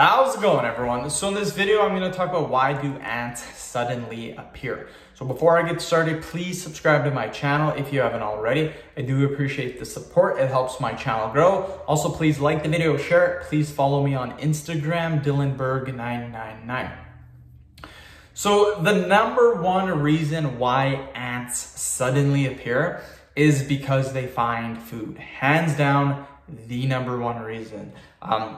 How's it going everyone? So in this video, I'm gonna talk about why do ants suddenly appear. So before I get started, please subscribe to my channel if you haven't already. I do appreciate the support. It helps my channel grow. Also, please like the video, share it. Please follow me on Instagram, DylanBerg999. So the number one reason why ants suddenly appear is because they find food. Hands down, the number one reason. Um,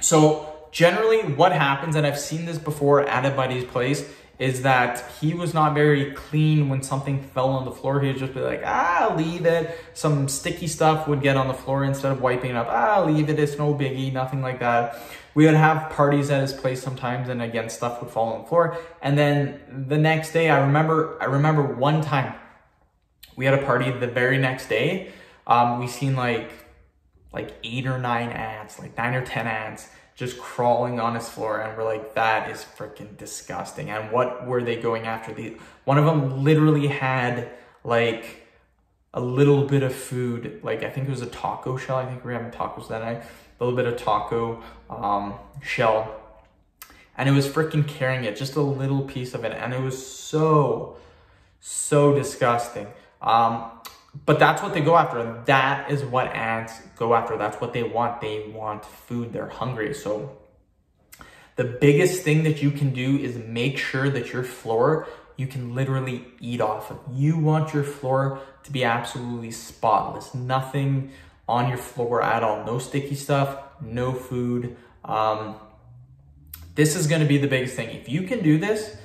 so generally what happens, and I've seen this before at a buddy's place, is that he was not very clean when something fell on the floor. He'd just be like, ah, leave it. Some sticky stuff would get on the floor instead of wiping it up. Ah, leave it. It's no biggie, nothing like that. We would have parties at his place sometimes, and again, stuff would fall on the floor. And then the next day, I remember, I remember one time we had a party the very next day. Um, we seen like like eight or nine ants, like nine or 10 ants just crawling on his floor. And we're like, that is freaking disgusting. And what were they going after? The, one of them literally had like a little bit of food. Like I think it was a taco shell. I think we were having tacos that night. A little bit of taco um, shell. And it was freaking carrying it, just a little piece of it. And it was so, so disgusting. Um, but that's what they go after. That is what ants go after. That's what they want. They want food. They're hungry. So the biggest thing that you can do is make sure that your floor you can literally eat off of. You want your floor to be absolutely spotless. Nothing on your floor at all. No sticky stuff, no food. Um, this is gonna be the biggest thing. If you can do this,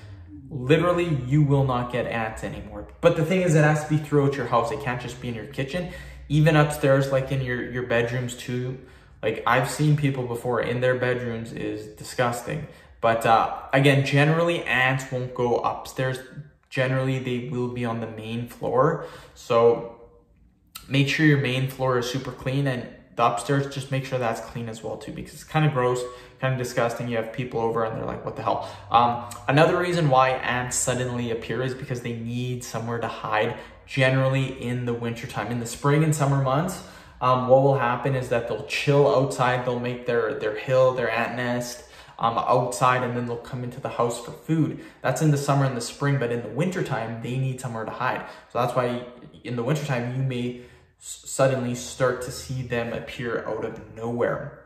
literally you will not get ants anymore. But the thing is it has to be throughout your house. It can't just be in your kitchen. Even upstairs, like in your, your bedrooms too. Like I've seen people before in their bedrooms is disgusting. But uh, again, generally ants won't go upstairs. Generally they will be on the main floor. So make sure your main floor is super clean and the upstairs, just make sure that's clean as well too, because it's kind of gross, kind of disgusting. You have people over and they're like, what the hell? Um, another reason why ants suddenly appear is because they need somewhere to hide, generally in the wintertime. In the spring and summer months, um, what will happen is that they'll chill outside, they'll make their, their hill, their ant nest, um, outside and then they'll come into the house for food. That's in the summer and the spring, but in the wintertime, they need somewhere to hide. So that's why in the wintertime, you may suddenly start to see them appear out of nowhere.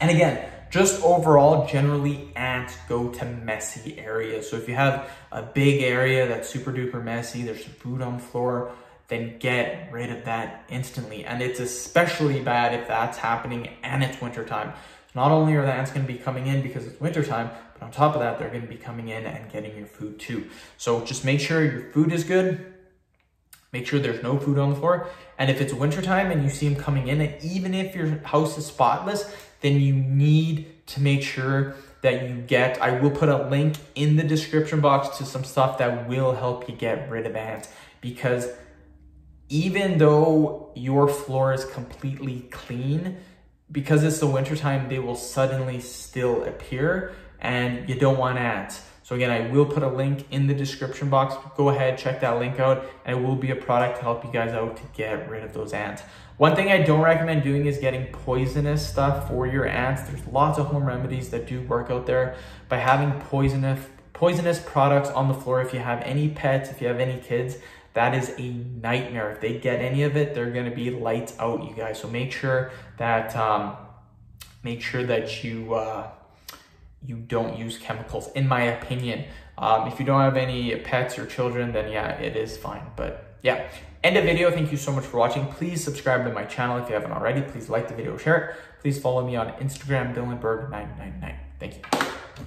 And again, just overall, generally ants go to messy areas. So if you have a big area that's super duper messy, there's food on the floor, then get rid of that instantly. And it's especially bad if that's happening and it's wintertime. Not only are the ants gonna be coming in because it's wintertime, but on top of that, they're gonna be coming in and getting your food too. So just make sure your food is good, Make sure there's no food on the floor. And if it's wintertime and you see them coming in, even if your house is spotless, then you need to make sure that you get, I will put a link in the description box to some stuff that will help you get rid of ants. Because even though your floor is completely clean, because it's the wintertime, they will suddenly still appear and you don't want ants. So again, I will put a link in the description box. Go ahead, check that link out, and it will be a product to help you guys out to get rid of those ants. One thing I don't recommend doing is getting poisonous stuff for your ants. There's lots of home remedies that do work out there. By having poisonous, poisonous products on the floor, if you have any pets, if you have any kids, that is a nightmare. If they get any of it, they're gonna be lights out, you guys. So make sure that, um, make sure that you, uh, you don't use chemicals, in my opinion. Um, if you don't have any pets or children, then yeah, it is fine. But yeah, end of video. Thank you so much for watching. Please subscribe to my channel if you haven't already. Please like the video, share it. Please follow me on Instagram, DylanBerg999. Thank you.